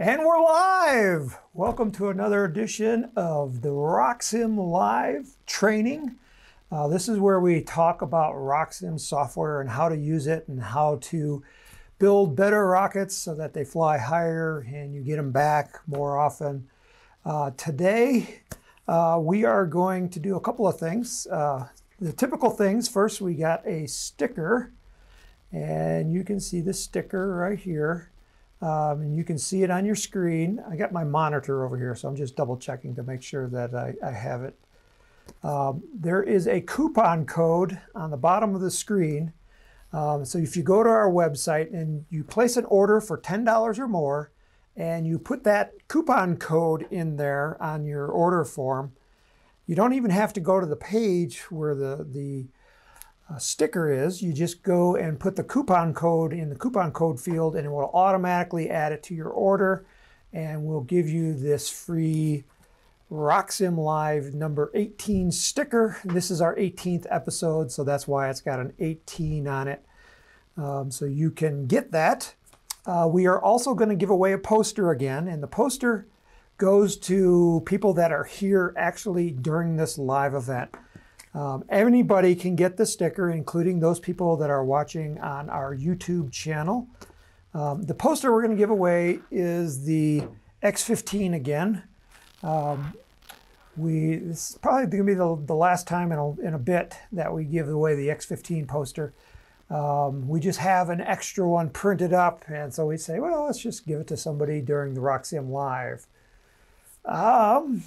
And we're live! Welcome to another edition of the RockSim Live training. Uh, this is where we talk about RockSim software and how to use it and how to build better rockets so that they fly higher and you get them back more often. Uh, today, uh, we are going to do a couple of things. Uh, the typical things, first we got a sticker and you can see the sticker right here. Um, and you can see it on your screen. I got my monitor over here, so I'm just double checking to make sure that I, I have it. Um, there is a coupon code on the bottom of the screen. Um, so if you go to our website and you place an order for $10 or more, and you put that coupon code in there on your order form, you don't even have to go to the page where the, the uh, sticker is, you just go and put the coupon code in the coupon code field and it will automatically add it to your order and we'll give you this free RockSim Live number 18 sticker. This is our 18th episode, so that's why it's got an 18 on it. Um, so you can get that. Uh, we are also going to give away a poster again, and the poster goes to people that are here actually during this live event. Um, anybody can get the sticker, including those people that are watching on our YouTube channel. Um, the poster we're going to give away is the X15 again. Um, we this is probably going to be the, the last time in a, in a bit that we give away the X15 poster. Um, we just have an extra one printed up, and so we say, well, let's just give it to somebody during the RockSim Live. Um,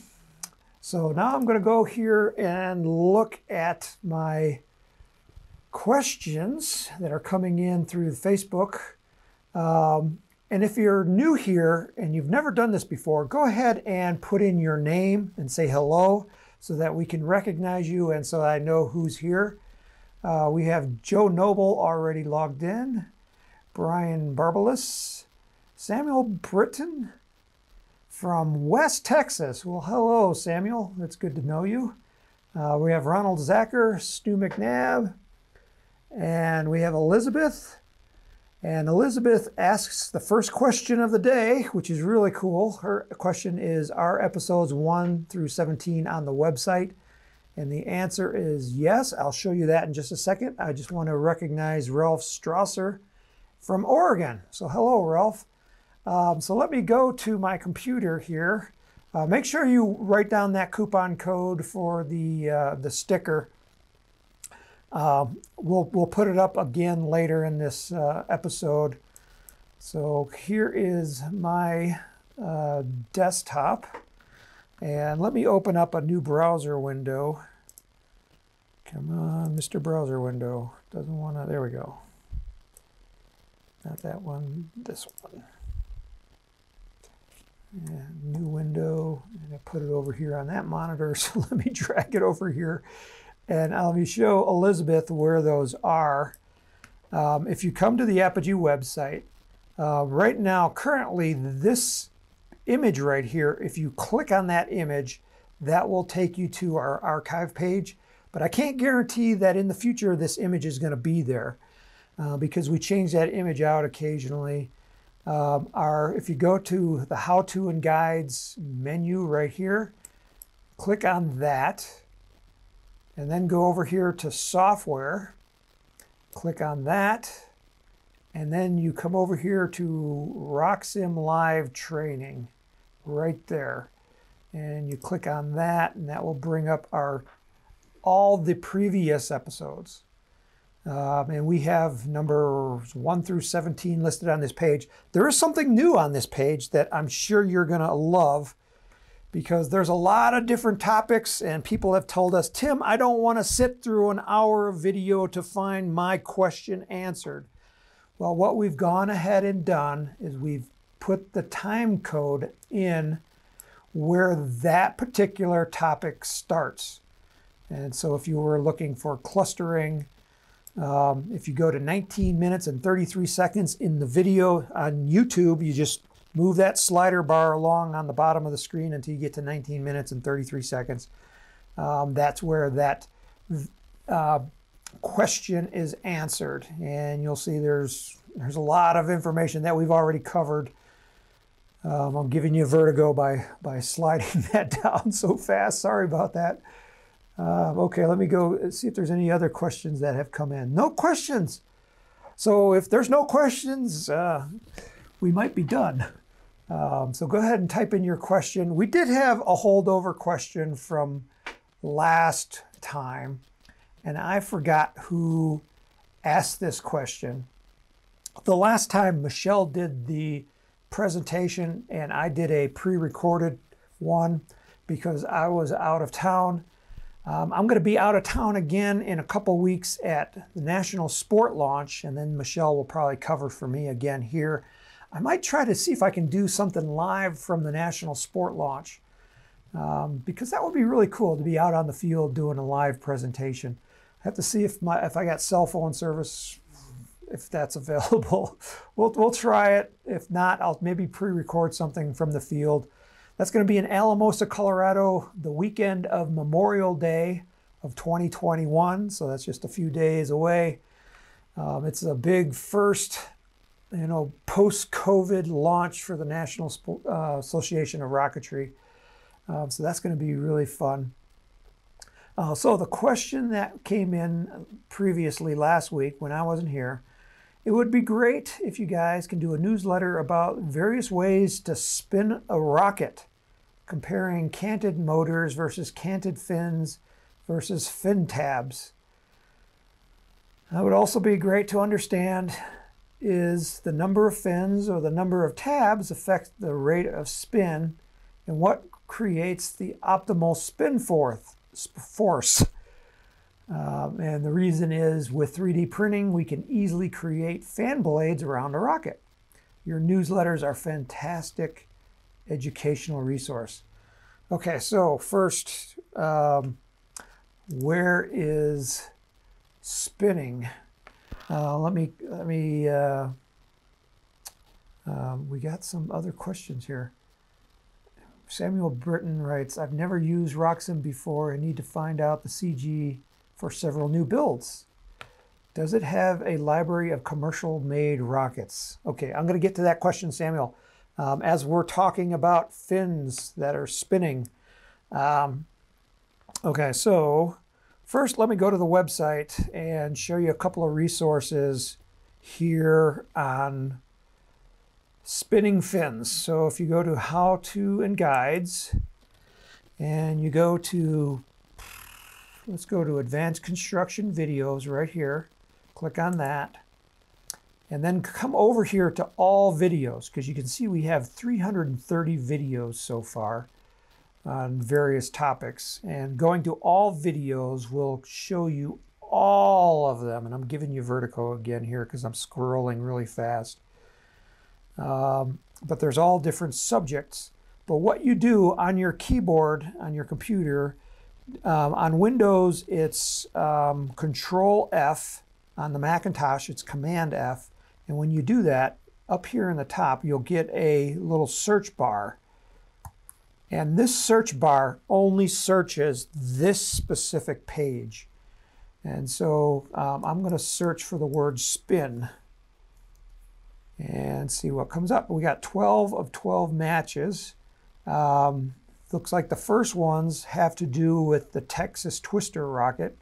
so now I'm going to go here and look at my questions that are coming in through Facebook. Um, and if you're new here and you've never done this before, go ahead and put in your name and say hello so that we can recognize you and so I know who's here. Uh, we have Joe Noble already logged in, Brian Barbalis, Samuel Britton, from West Texas. Well, hello, Samuel. It's good to know you. Uh, we have Ronald Zacher, Stu McNabb, and we have Elizabeth. And Elizabeth asks the first question of the day, which is really cool. Her question is Are episodes 1 through 17 on the website? And the answer is yes. I'll show you that in just a second. I just want to recognize Ralph Strasser from Oregon. So, hello, Ralph. Um, so let me go to my computer here. Uh, make sure you write down that coupon code for the, uh, the sticker. Uh, we'll, we'll put it up again later in this uh, episode. So here is my uh, desktop. And let me open up a new browser window. Come on, Mr. Browser window. Doesn't want to, there we go. Not that one, this one. New window, and I put it over here on that monitor. So let me drag it over here and I'll me show Elizabeth where those are. Um, if you come to the Apogee website, uh, right now, currently, this image right here, if you click on that image, that will take you to our archive page. But I can't guarantee that in the future this image is going to be there uh, because we change that image out occasionally um, are, if you go to the how to and guides menu right here, click on that, and then go over here to software, click on that, and then you come over here to RockSim Live Training right there. And you click on that, and that will bring up our all the previous episodes. Um, and we have numbers 1 through 17 listed on this page. There is something new on this page that I'm sure you're going to love because there's a lot of different topics and people have told us, Tim, I don't want to sit through an hour of video to find my question answered. Well, what we've gone ahead and done is we've put the time code in where that particular topic starts. And so if you were looking for clustering, um, if you go to 19 minutes and 33 seconds in the video on YouTube, you just move that slider bar along on the bottom of the screen until you get to 19 minutes and 33 seconds. Um, that's where that uh, question is answered. And you'll see there's, there's a lot of information that we've already covered Um, I'm giving you vertigo by, by sliding that down so fast. Sorry about that. Uh, okay, let me go see if there's any other questions that have come in. No questions. So if there's no questions, uh, we might be done. Um, so go ahead and type in your question. We did have a holdover question from last time, and I forgot who asked this question. The last time Michelle did the presentation and I did a pre-recorded one because I was out of town. Um, I'm going to be out of town again in a couple weeks at the National Sport Launch, and then Michelle will probably cover for me again here. I might try to see if I can do something live from the National Sport Launch um, because that would be really cool to be out on the field doing a live presentation. I have to see if my if I got cell phone service if that's available. we'll, we'll try it. If not, I'll maybe pre-record something from the field. That's going to be in Alamosa, Colorado, the weekend of Memorial Day of 2021. So that's just a few days away. Um, it's a big first, you know, post-COVID launch for the National uh, Association of Rocketry. Um, so that's going to be really fun. Uh, so the question that came in previously last week when I wasn't here it would be great if you guys can do a newsletter about various ways to spin a rocket, comparing canted motors versus canted fins versus fin tabs. That would also be great to understand is the number of fins or the number of tabs affect the rate of spin and what creates the optimal spin forth, force. Um, and the reason is with 3D printing, we can easily create fan blades around a rocket. Your newsletters are fantastic educational resource. Okay, so first, um, where is spinning? Uh, let me, let me, uh, um, we got some other questions here. Samuel Britton writes, I've never used RockSim before. I need to find out the CG for several new builds. Does it have a library of commercial made rockets? Okay, I'm going to get to that question, Samuel. Um, as we're talking about fins that are spinning. Um, okay, so first let me go to the website and show you a couple of resources here on spinning fins. So if you go to how to and guides and you go to Let's go to Advanced Construction Videos right here. Click on that. And then come over here to all videos because you can see we have 330 videos so far on various topics. And going to all videos will show you all of them. And I'm giving you vertigo again here because I'm scrolling really fast. Um, but there's all different subjects. But what you do on your keyboard, on your computer, um, on Windows, it's um, Control F. On the Macintosh, it's Command F. And when you do that, up here in the top, you'll get a little search bar. And this search bar only searches this specific page. And so um, I'm going to search for the word spin and see what comes up. We got 12 of 12 matches. Um, Looks like the first ones have to do with the Texas Twister rocket.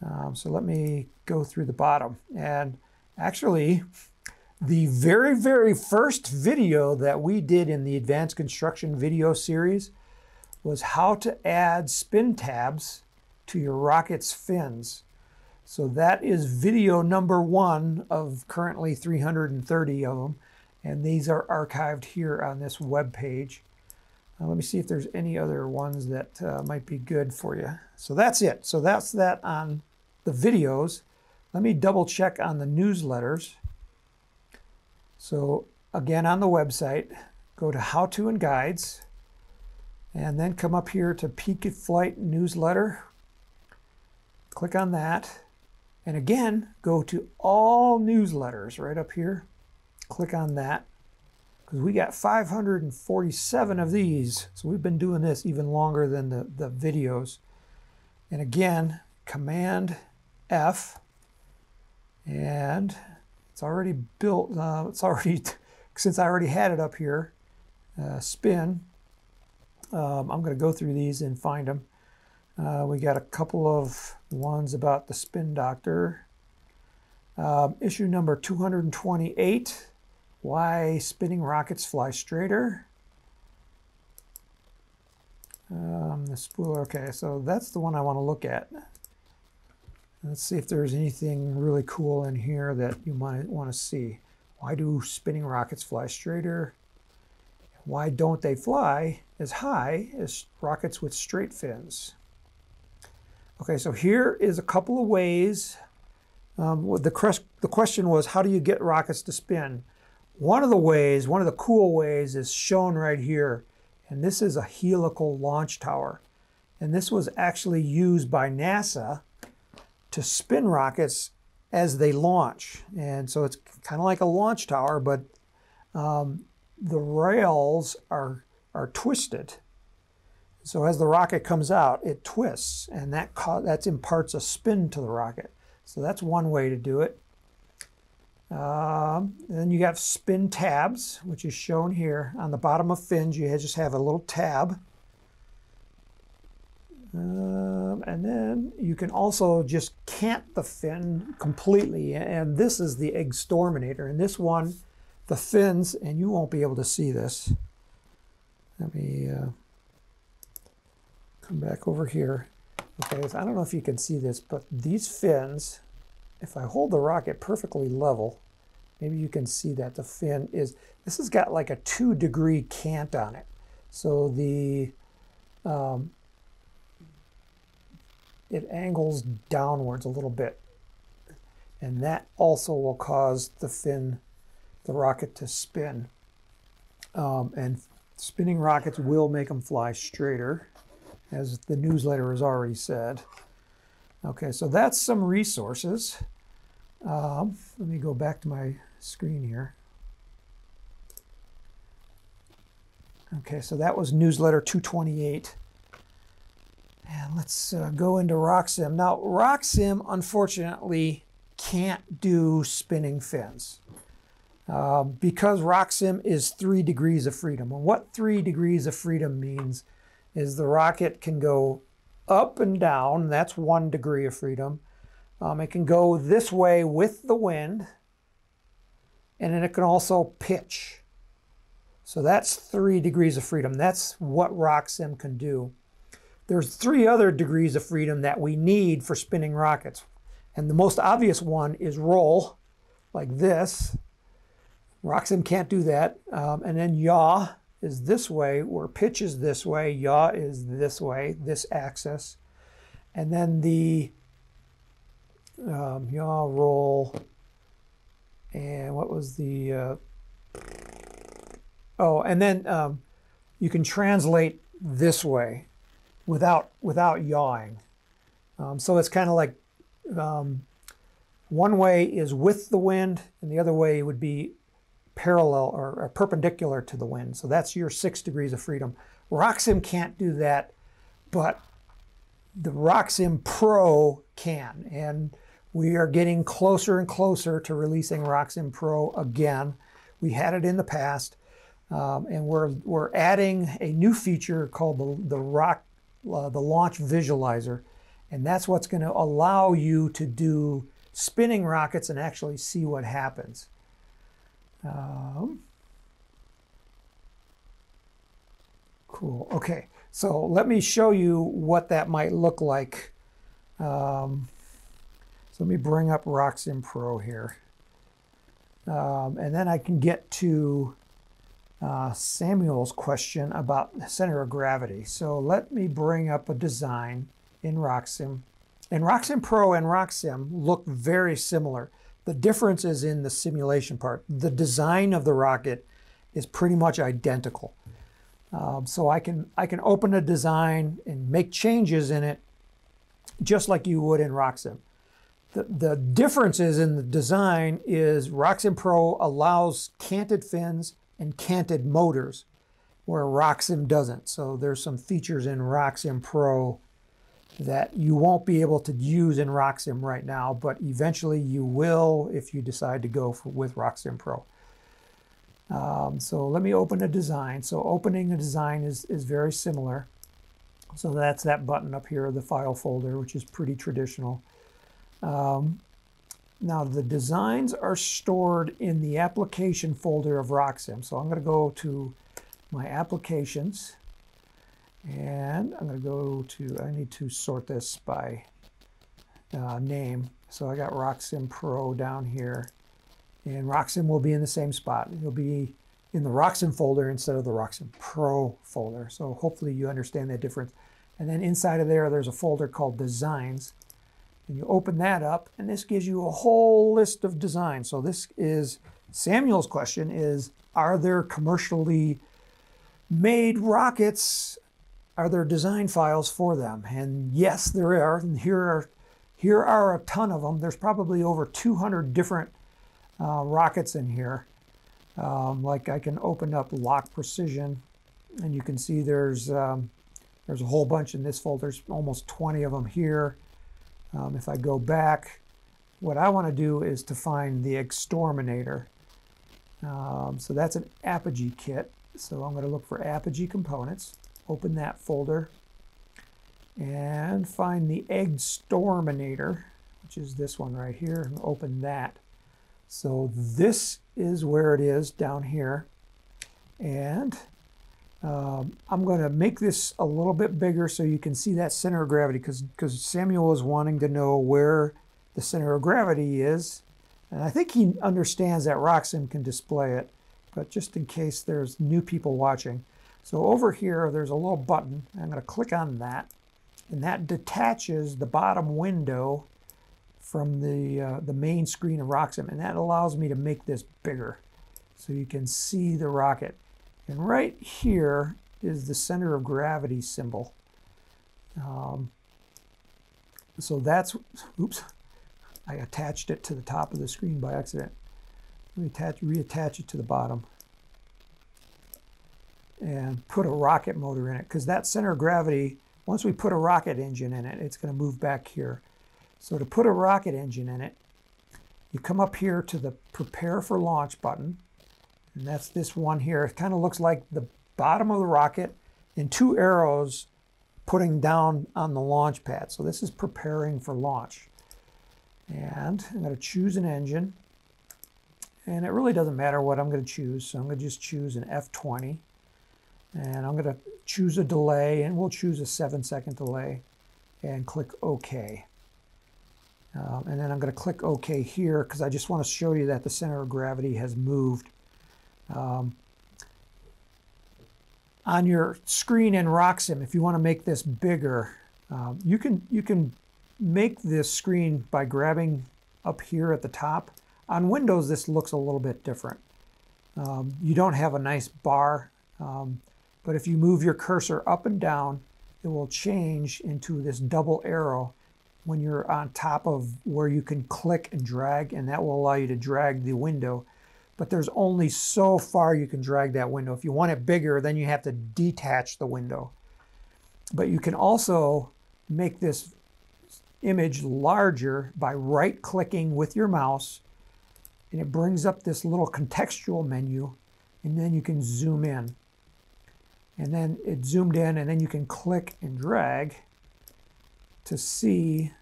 Um, so let me go through the bottom. And actually, the very, very first video that we did in the Advanced Construction video series was how to add spin tabs to your rocket's fins. So that is video number one of currently 330 of them. And these are archived here on this web page. Uh, let me see if there's any other ones that uh, might be good for you. So that's it. So that's that on the videos. Let me double check on the newsletters. So again on the website, go to How To and Guides, and then come up here to Peak Flight Newsletter. Click on that. And again, go to All Newsletters right up here. Click on that because we got 547 of these. So we've been doing this even longer than the, the videos. And again, Command F, and it's already built, uh, it's already, since I already had it up here, uh, spin. Um, I'm going to go through these and find them. Uh, we got a couple of ones about the spin doctor. Um, issue number 228, Why Spinning Rockets Fly Straighter. Um, the spooler, okay, so that's the one I want to look at. Let's see if there's anything really cool in here that you might want to see. Why do spinning rockets fly straighter? Why don't they fly as high as rockets with straight fins? Okay, so here is a couple of ways. Um, the, the question was, how do you get rockets to spin? One of the ways, one of the cool ways is shown right here. And this is a helical launch tower. And this was actually used by NASA to spin rockets as they launch. And so it's kind of like a launch tower, but um, the rails are, are twisted. So as the rocket comes out, it twists, and that that imparts a spin to the rocket. So that's one way to do it. Um, then you have spin tabs, which is shown here. On the bottom of fins, you just have a little tab. Um, and then you can also just cant the fin completely. And this is the exterminator. And this one, the fins, and you won't be able to see this. Let me uh, come back over here. Okay, so I don't know if you can see this, but these fins, if I hold the rocket perfectly level, maybe you can see that the fin is, this has got like a two degree cant on it. So the, um, it angles downwards a little bit. And that also will cause the fin, the rocket to spin. Um, and spinning rockets will make them fly straighter, as the newsletter has already said. Okay, so that's some resources. Um, let me go back to my screen here. Okay, so that was newsletter 228. And let's uh, go into RockSim. Now, RockSim, unfortunately, can't do spinning fins. Uh, because RockSim is three degrees of freedom. And what three degrees of freedom means is the rocket can go up and down, that's one degree of freedom. Um, it can go this way with the wind, and then it can also pitch. So that's three degrees of freedom. That's what RockSim can do. There's three other degrees of freedom that we need for spinning rockets. And the most obvious one is roll, like this. RockSim can't do that. Um, and then yaw is this way, where pitch is this way, yaw is this way, this axis. And then the um, yaw, roll, and what was the, uh, oh, and then um, you can translate this way without without yawing. Um, so it's kind of like um, one way is with the wind, and the other way would be parallel or, or, perpendicular to the wind. So that's your six degrees of freedom. RockSim can't do that, but the RockSim Pro can. And we are getting closer and closer to releasing RockSim Pro again. We had it in the past, um, and we're, we're adding a new feature called the, the Rock the launch visualizer. And that's what's going to allow you to do spinning rockets and actually see what happens. Um, cool. Okay, so let me show you what that might look like. Um, so let me bring up RockSim Pro here. Um, and then I can get to uh, Samuel's question about the center of gravity. So let me bring up a design in RockSim. And RockSim Pro and RockSim look very similar. The difference is in the simulation part. The design of the rocket is pretty much identical. Um, so I can, I can open a design and make changes in it just like you would in RockSim. The, the differences in the design is RockSim Pro allows canted fins and canted motors, where RockSim doesn't. So there's some features in RockSim Pro that you won't be able to use in RockSim right now, but eventually you will if you decide to go for, with RockSim Pro. Um, so let me open a design. So opening a design is, is very similar. So that's that button up here, the file folder, which is pretty traditional. Um, now the designs are stored in the application folder of RockSim. So I'm going to go to my applications and I'm going to go to, I need to sort this by uh, name. So I got RockSim Pro down here and RockSim will be in the same spot. It'll be in the RockSim folder instead of the RockSim Pro folder. So hopefully you understand that difference. And then inside of there, there's a folder called Designs. And you open that up, and this gives you a whole list of designs. So this is, Samuel's question is, are there commercially made rockets? Are there design files for them? And yes, there are. And here are, here are a ton of them. There's probably over 200 different uh, rockets in here. Um, like I can open up LOC Precision, and you can see there's um, there's a whole bunch in this folder. There's almost 20 of them here. Um, if I go back, what I want to do is to find the exterminator. Um, so that's an Apogee kit. So I'm going to look for Apogee components, open that folder, and find the egg exterminator, which is this one right here, and open that. So this is where it is down here. And um, I'm going to make this a little bit bigger so you can see that center of gravity because Samuel is wanting to know where the center of gravity is. And I think he understands that RockSim can display it, but just in case there's new people watching. So over here, there's a little button. I'm going to click on that, and that detaches the bottom window from the, uh, the main screen of RockSim, and that allows me to make this bigger so you can see the rocket. And right here is the center of gravity symbol. Um, so that's, oops, I attached it to the top of the screen by accident. Let me attach, reattach it to the bottom and put a rocket motor in it because that center of gravity, once we put a rocket engine in it, it's going to move back here. So to put a rocket engine in it, you come up here to the prepare for launch button and that's this one here. It kind of looks like the bottom of the rocket and two arrows putting down on the launch pad. So this is preparing for launch. And I'm going to choose an engine. And it really doesn't matter what I'm going to choose. So I'm going to just choose an F20. And I'm going to choose a delay, and we'll choose a 7 second delay, and click OK. Um, and then I'm going to click OK here because I just want to show you that the center of gravity has moved um, on your screen in RockSim, if you want to make this bigger, um, you can you can make this screen by grabbing up here at the top. On Windows, this looks a little bit different. Um, you don't have a nice bar, um, but if you move your cursor up and down, it will change into this double arrow when you're on top of where you can click and drag, and that will allow you to drag the window but there's only so far you can drag that window. If you want it bigger, then you have to detach the window. But you can also make this image larger by right clicking with your mouse and it brings up this little contextual menu and then you can zoom in. And then it zoomed in and then you can click and drag to see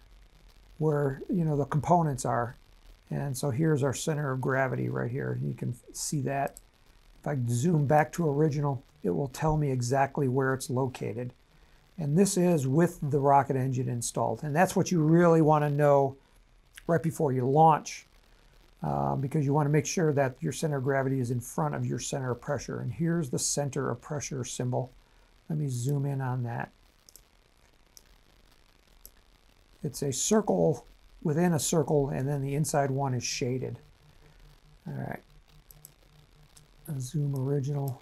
where you know the components are. And so here's our center of gravity right here. You can see that. If I zoom back to original, it will tell me exactly where it's located. And this is with the rocket engine installed. And that's what you really want to know right before you launch uh, because you want to make sure that your center of gravity is in front of your center of pressure. And here's the center of pressure symbol. Let me zoom in on that. It's a circle within a circle and then the inside one is shaded. All right. Zoom original.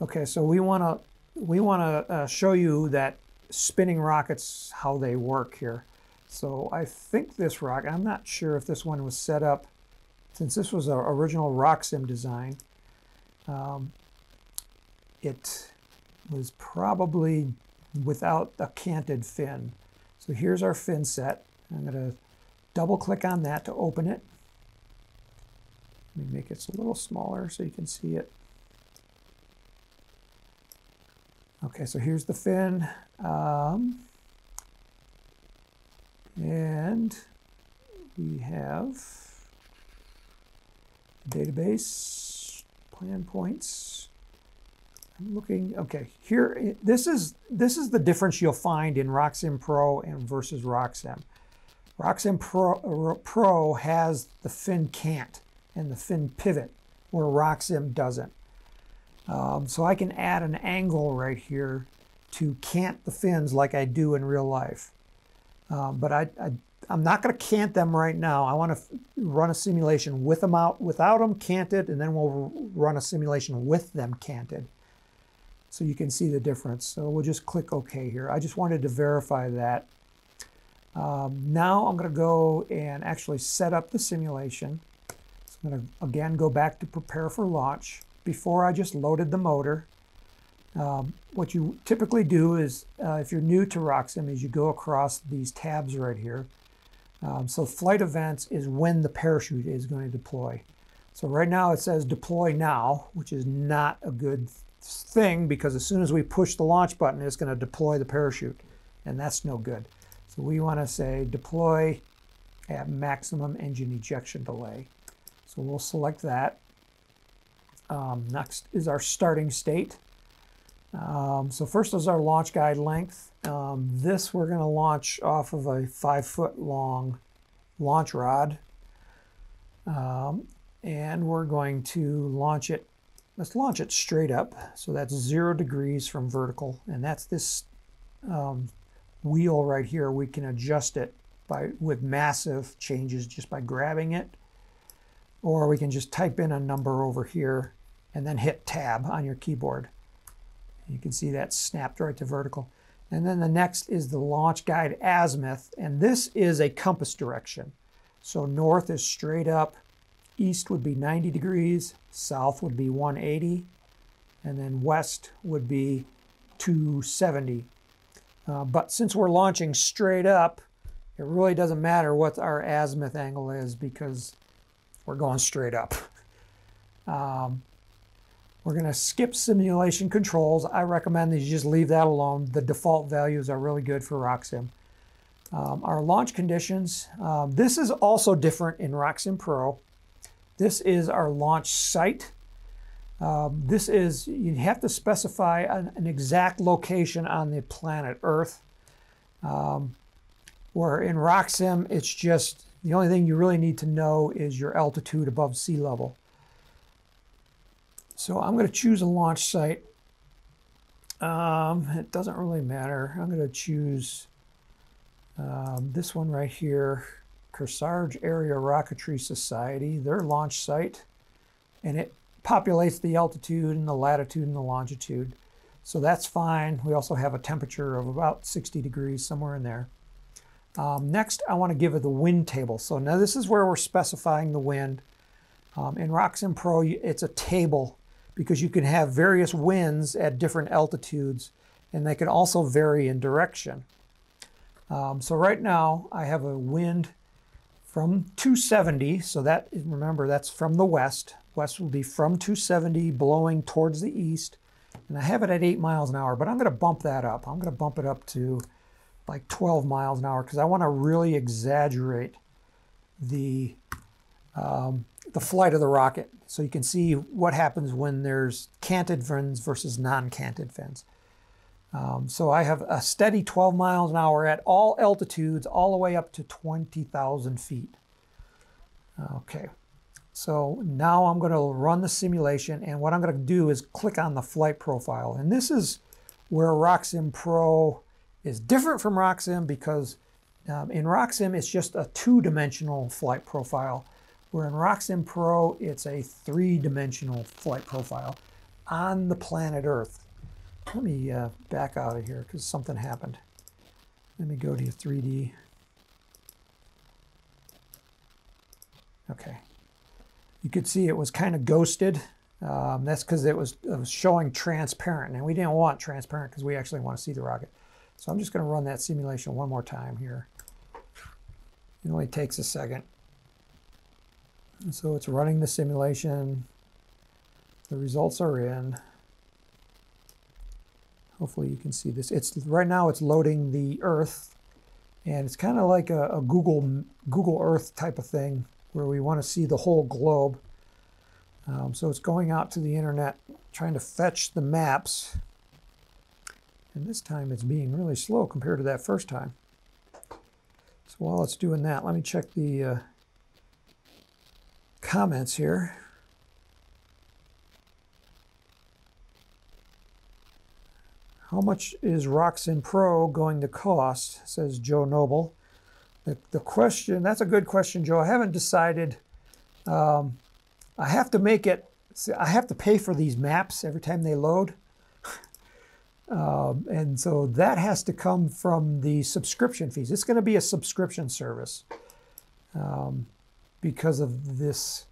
Okay, so we want to we want to uh, show you that spinning rockets how they work here. So I think this rocket, I'm not sure if this one was set up since this was our original RockSim design. Um, it was probably without a canted fin. So here's our fin set. I'm going to Double click on that to open it. Let me make it a little smaller so you can see it. Okay, so here's the fin. Um, and we have database, plan points. I'm looking, okay, here, this is, this is the difference you'll find in RockSim Pro and versus RockSim. RockSim Pro, Pro has the fin cant and the fin pivot, where RockSim doesn't. Um, so I can add an angle right here to cant the fins like I do in real life. Um, but I, I, am not going to cant them right now. I want to run a simulation with them out, without them canted, and then we'll run a simulation with them canted. So you can see the difference. So we'll just click OK here. I just wanted to verify that. Um, now I'm going to go and actually set up the simulation. So I'm going to again go back to prepare for launch. Before I just loaded the motor. Um, what you typically do is, uh, if you're new to RockSim, is you go across these tabs right here. Um, so flight events is when the parachute is going to deploy. So right now it says deploy now, which is not a good thing because as soon as we push the launch button, it's going to deploy the parachute, and that's no good. So we want to say deploy at maximum engine ejection delay. So we'll select that. Um, next is our starting state. Um, so first is our launch guide length. Um, this we're going to launch off of a five foot long launch rod. Um, and we're going to launch it, let's launch it straight up. So that's zero degrees from vertical. And that's this um, wheel right here. We can adjust it by with massive changes just by grabbing it. Or we can just type in a number over here and then hit tab on your keyboard. You can see that snapped right to vertical. And then the next is the launch guide azimuth, and this is a compass direction. So north is straight up, east would be 90 degrees, south would be 180, and then west would be 270. Uh, but since we're launching straight up, it really doesn't matter what our azimuth angle is because we're going straight up. Um, we're going to skip simulation controls. I recommend that you just leave that alone. The default values are really good for RockSim. Um, our launch conditions. Um, this is also different in RockSim Pro. This is our launch site. Um, this is, you have to specify an, an, exact location on the planet Earth. Um, where in RockSim, it's just, the only thing you really need to know is your altitude above sea level. So I'm going to choose a launch site. Um, it doesn't really matter. I'm going to choose um, this one right here, Kearsarge Area Rocketry Society, their launch site. And it populates the altitude and the latitude and the longitude. So that's fine. We also have a temperature of about 60 degrees, somewhere in there. Um, next, I want to give it the wind table. So now this is where we're specifying the wind. Um, in RockSim Pro, it's a table because you can have various winds at different altitudes and they can also vary in direction. Um, so right now I have a wind from 270, so that, remember, that's from the west. West will be from 270 blowing towards the east, and I have it at 8 miles an hour, but I'm going to bump that up. I'm going to bump it up to like 12 miles an hour because I want to really exaggerate the um, the flight of the rocket. So you can see what happens when there's canted fins versus non-canted fins. Um, so I have a steady 12 miles an hour at all altitudes, all the way up to 20,000 feet. Okay, so now I'm going to run the simulation, and what I'm going to do is click on the flight profile. And this is where RockSim Pro is different from RockSim because um, in RockSim it's just a two-dimensional flight profile. Where in RockSim Pro, it's a three-dimensional flight profile on the planet Earth. Let me uh, back out of here because something happened. Let me go to 3D. Okay. You could see it was kind of ghosted. Um, that's because it was, it was showing transparent, and we didn't want transparent because we actually want to see the rocket. So I'm just going to run that simulation one more time here. It only takes a second. So it's running the simulation. The results are in. Hopefully you can see this. It's right now it's loading the Earth, and it's kind of like a, a Google Google Earth type of thing where we want to see the whole globe. Um, so it's going out to the internet, trying to fetch the maps. And this time it's being really slow compared to that first time. So while it's doing that, let me check the uh, comments here. How much is RockSim Pro going to cost, says Joe Noble. The, the question, that's a good question, Joe. I haven't decided. Um, I have to make it, I have to pay for these maps every time they load. um, and so that has to come from the subscription fees. It's going to be a subscription service um, because of this,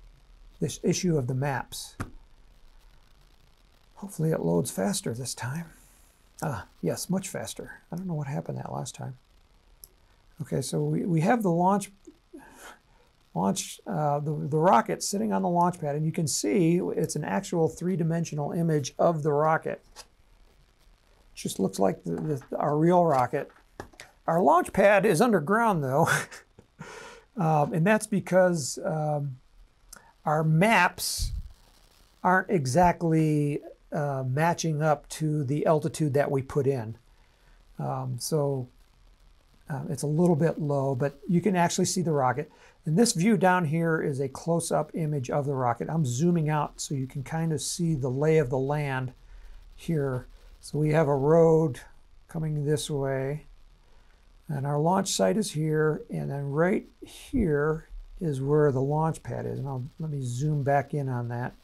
this issue of the maps. Hopefully it loads faster this time. Ah, yes, much faster. I don't know what happened that last time. Okay, so we, we have the launch launch uh, the, the rocket sitting on the launch pad, and you can see it's an actual three-dimensional image of the rocket. It just looks like the, the, our real rocket. Our launch pad is underground, though, um, and that's because um, our maps aren't exactly uh, matching up to the altitude that we put in. Um, so uh, it's a little bit low, but you can actually see the rocket. And this view down here is a close-up image of the rocket. I'm zooming out so you can kind of see the lay of the land here. So we have a road coming this way, and our launch site is here, and then right here is where the launch pad is. And I'll, let me zoom back in on that.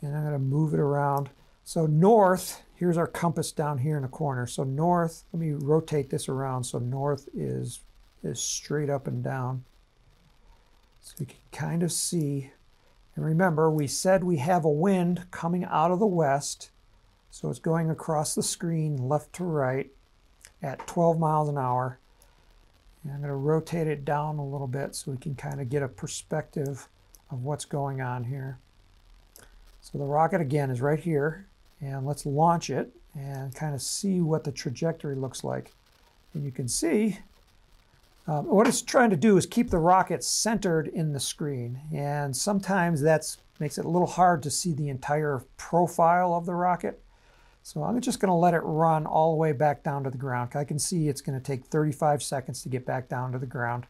And I'm going to move it around. So north Here's our compass down here in the corner. So north, let me rotate this around so north is, is straight up and down. So we can kind of see. And remember, we said we have a wind coming out of the west. So it's going across the screen left to right at 12 miles an hour. And I'm going to rotate it down a little bit so we can kind of get a perspective of what's going on here. So the rocket again is right here and let's launch it and kind of see what the trajectory looks like. And you can see um, what it's trying to do is keep the rocket centered in the screen. And sometimes that makes it a little hard to see the entire profile of the rocket. So I'm just going to let it run all the way back down to the ground. I can see it's going to take 35 seconds to get back down to the ground.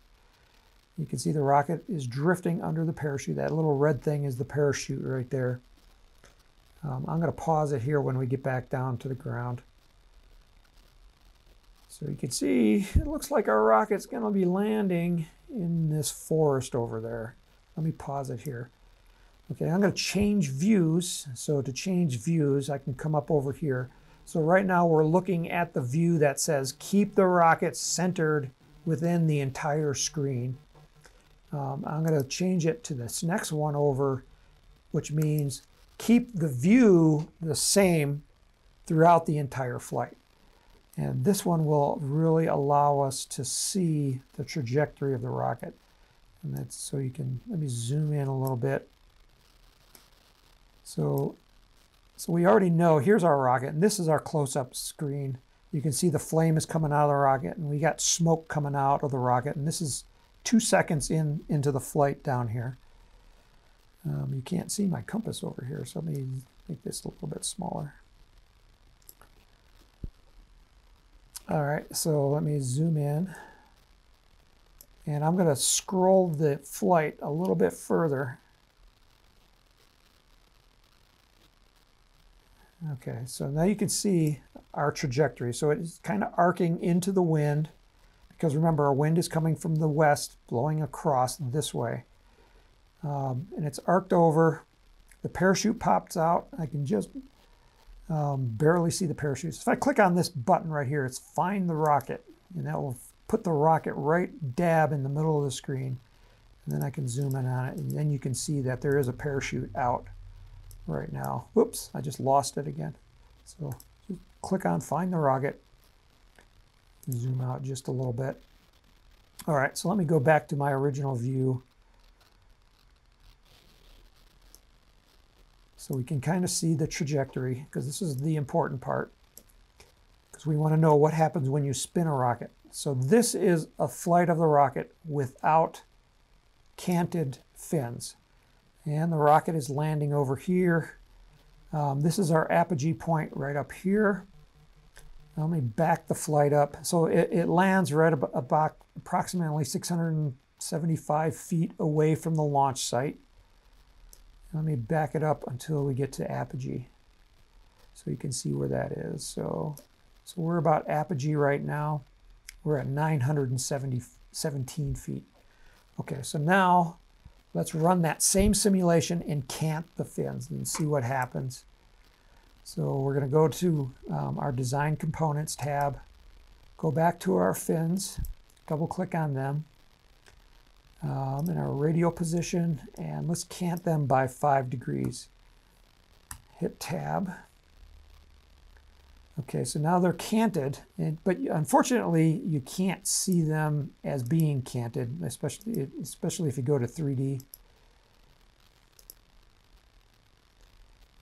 You can see the rocket is drifting under the parachute. That little red thing is the parachute right there. Um, I'm going to pause it here when we get back down to the ground. So you can see it looks like our rocket's going to be landing in this forest over there. Let me pause it here. Okay, I'm going to change views. So to change views, I can come up over here. So right now we're looking at the view that says keep the rocket centered within the entire screen. Um, I'm going to change it to this next one over, which means keep the view the same throughout the entire flight. And this one will really allow us to see the trajectory of the rocket. And that's so you can, let me zoom in a little bit. So, so we already know, here's our rocket, and this is our close-up screen. You can see the flame is coming out of the rocket, and we got smoke coming out of the rocket, and this is two seconds in into the flight down here. Um, you can't see my compass over here, so let me make this a little bit smaller. All right, so let me zoom in. And I'm going to scroll the flight a little bit further. Okay, so now you can see our trajectory. So it's kind of arcing into the wind because remember our wind is coming from the west blowing across this way. Um, and it's arced over. The parachute pops out. I can just um, barely see the parachutes. If I click on this button right here, it's find the rocket. And that will put the rocket right dab in the middle of the screen. And then I can zoom in on it. And then you can see that there is a parachute out right now. Whoops, I just lost it again. So click on find the rocket. Zoom out just a little bit. All right, so let me go back to my original view. So we can kind of see the trajectory because this is the important part. because we want to know what happens when you spin a rocket. So this is a flight of the rocket without canted fins. And the rocket is landing over here. Um, this is our apogee point right up here. Let me back the flight up. So it, it lands right about, about approximately 675 feet away from the launch site. Let me back it up until we get to apogee. So you can see where that is. So, so we're about apogee right now. We're at 917 feet. Okay, so now let's run that same simulation and cant the fins and see what happens. So we're going to go to um, our Design Components tab, go back to our fins, double click on them um, in our radial position, and let's cant them by 5 degrees. Hit Tab. Okay, so now they're canted, but unfortunately you can't see them as being canted, especially, especially if you go to 3D.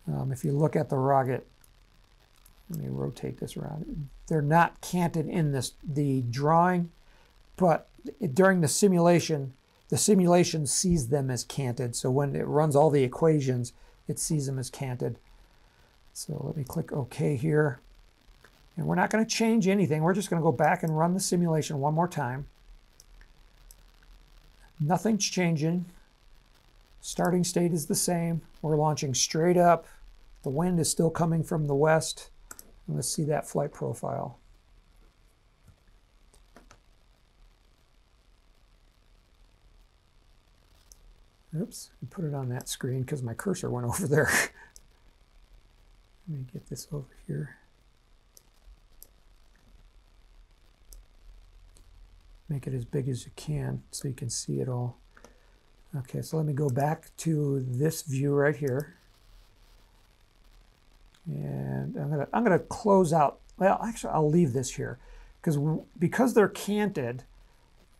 Um, if you look at the rocket, let me rotate this around. They're not canted in this the drawing, but during the simulation, the simulation sees them as canted. So when it runs all the equations, it sees them as canted. So let me click OK here. And we're not going to change anything. We're just going to go back and run the simulation one more time. Nothing's changing. Starting state is the same. We're launching straight up. The wind is still coming from the west. Let's see that flight profile. Oops, I put it on that screen because my cursor went over there. Let me get this over here. Make it as big as you can so you can see it all. Okay, so let me go back to this view right here. And I'm gonna, I'm gonna close out, well, actually I'll leave this here because because they're canted,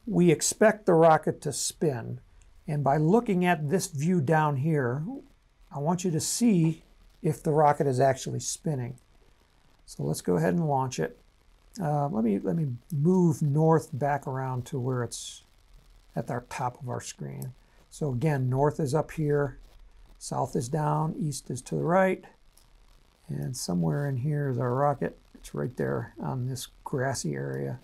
we expect the rocket to spin. And by looking at this view down here, I want you to see if the rocket is actually spinning. So let's go ahead and launch it. Uh, let me let me move north back around to where it's at the top of our screen. So again, north is up here, south is down, east is to the right, and somewhere in here is our rocket. It's right there on this grassy area.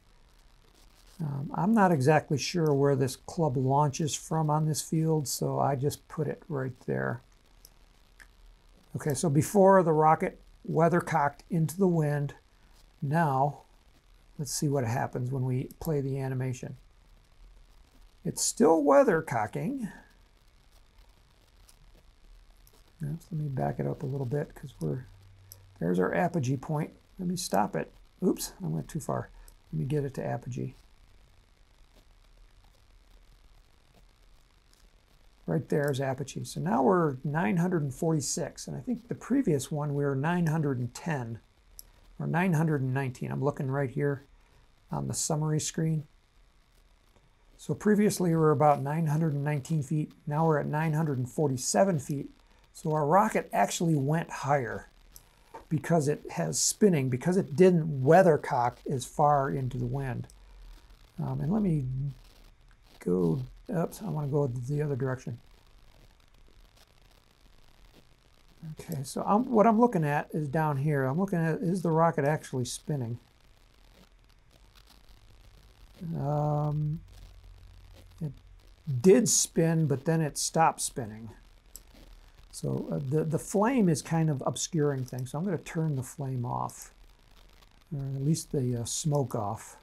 Um, I'm not exactly sure where this club launches from on this field, so I just put it right there. Okay, so before the rocket weathercocked into the wind, now let's see what happens when we play the animation. It's still weathercocking. Let me back it up a little bit because we're, there's our apogee point. Let me stop it. Oops, I went too far. Let me get it to apogee. Right there is apogee. So now we're 946, and I think the previous one we were 910 or 919. I'm looking right here on the summary screen. So previously we were about 919 feet. Now we're at 947 feet. So our rocket actually went higher because it has spinning, because it didn't weathercock as far into the wind. Um, and let me go Oops, I want to go the other direction. Okay, so I'm, what I'm looking at is down here. I'm looking at, is the rocket actually spinning? Um, it did spin, but then it stopped spinning. So uh, the, the flame is kind of obscuring things. So I'm going to turn the flame off, or at least the uh, smoke off,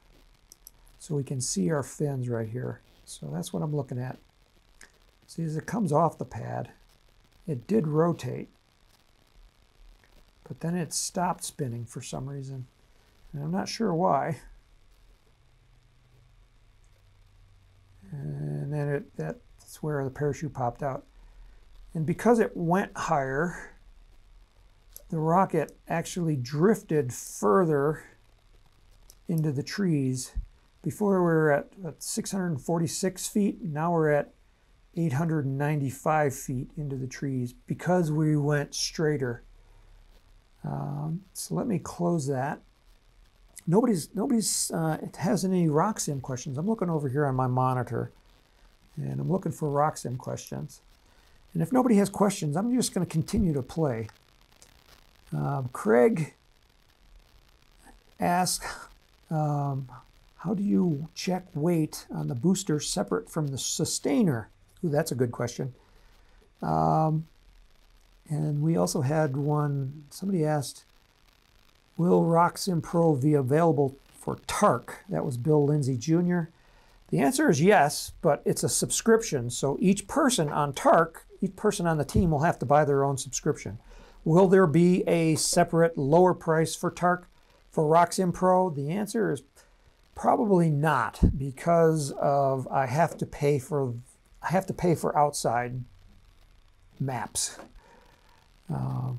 so we can see our fins right here. So that's what I'm looking at. See, as it comes off the pad, it did rotate, but then it stopped spinning for some reason. And I'm not sure why. And then it, that's where the parachute popped out. And because it went higher, the rocket actually drifted further into the trees before we were at, at 646 feet, now we're at 895 feet into the trees because we went straighter. Um, so let me close that. nobody's nobody's uh, has any RockSim questions. I'm looking over here on my monitor, and I'm looking for RockSim questions. And if nobody has questions, I'm just going to continue to play. Um, Craig asks, um, how do you check weight on the booster separate from the sustainer? Ooh, that's a good question. Um, and we also had one, somebody asked, will RockSim Pro be available for TARC? That was Bill Lindsay Jr. The answer is yes, but it's a subscription. So each person on TARC, each person on the team will have to buy their own subscription. Will there be a separate lower price for TARC for RockSim Pro? The answer is Probably not because of I have to pay for I have to pay for outside maps. Uh,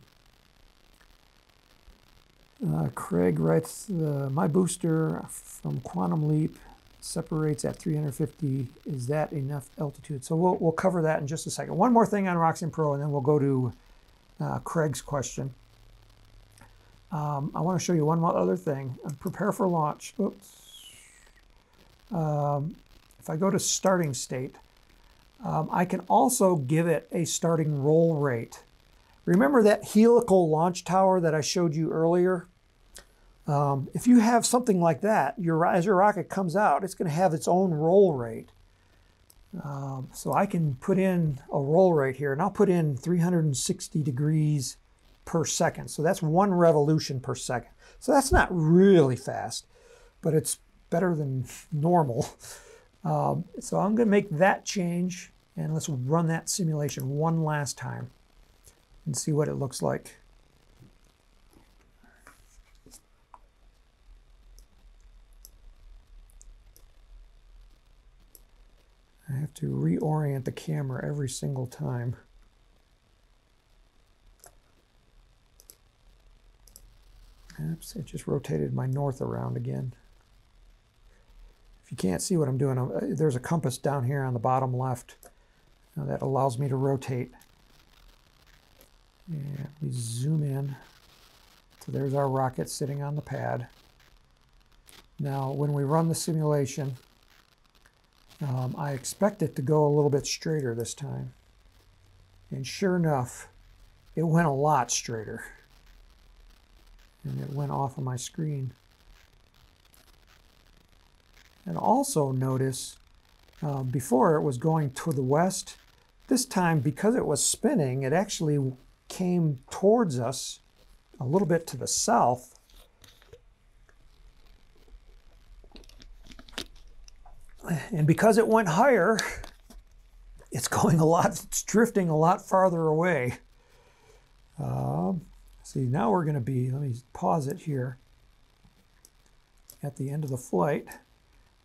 uh, Craig writes, my booster from Quantum Leap separates at 350. Is that enough altitude? So we'll, we'll cover that in just a second. One more thing on RockSim Pro, and then we'll go to uh, Craig's question. Um, I want to show you one other thing. Prepare for launch. Oops um, if I go to starting state, um, I can also give it a starting roll rate. Remember that helical launch tower that I showed you earlier? Um, if you have something like that, your, as your rocket comes out, it's going to have its own roll rate. Um, so I can put in a roll rate here, and I'll put in 360 degrees per second. So that's one revolution per second. So that's not really fast, but it's better than normal. Um, so I'm going to make that change and let's run that simulation one last time and see what it looks like. I have to reorient the camera every single time. Oops, it just rotated my north around again. If you can't see what I'm doing, uh, there's a compass down here on the bottom left uh, that allows me to rotate. And we zoom in. So there's our rocket sitting on the pad. Now, when we run the simulation, um, I expect it to go a little bit straighter this time. And sure enough, it went a lot straighter. And it went off of my screen. And also notice uh, before it was going to the west. This time, because it was spinning, it actually came towards us a little bit to the south. And because it went higher, it's going a lot, it's drifting a lot farther away. Uh, see, now we're going to be, let me pause it here, at the end of the flight.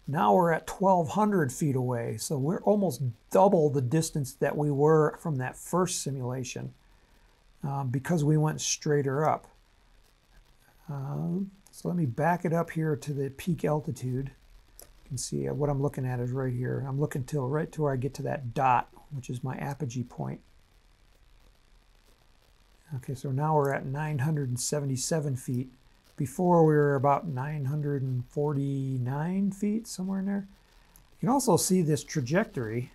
Now we're at 1,200 feet away, so we're almost double the distance that we were from that first simulation uh, because we went straighter up. Uh, so let me back it up here to the peak altitude. You can see uh, what I'm looking at is right here. I'm looking till right to where I get to that dot, which is my apogee point. Okay, so now we're at 977 feet. Before we were about 949 feet, somewhere in there. You can also see this trajectory.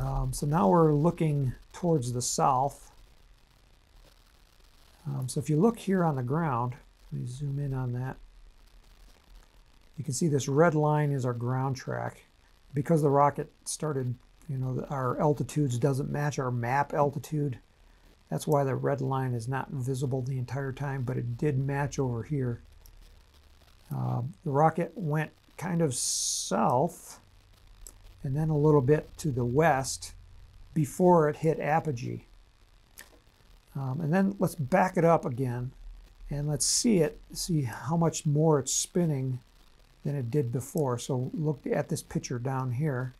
Um, so now we're looking towards the south. Um, so if you look here on the ground, let me zoom in on that. You can see this red line is our ground track. Because the rocket started, you know, our altitudes doesn't match our map altitude. That's why the red line is not visible the entire time, but it did match over here. Uh, the rocket went kind of south and then a little bit to the west before it hit apogee. Um, and then let's back it up again and let's see it, see how much more it's spinning than it did before. So look at this picture down here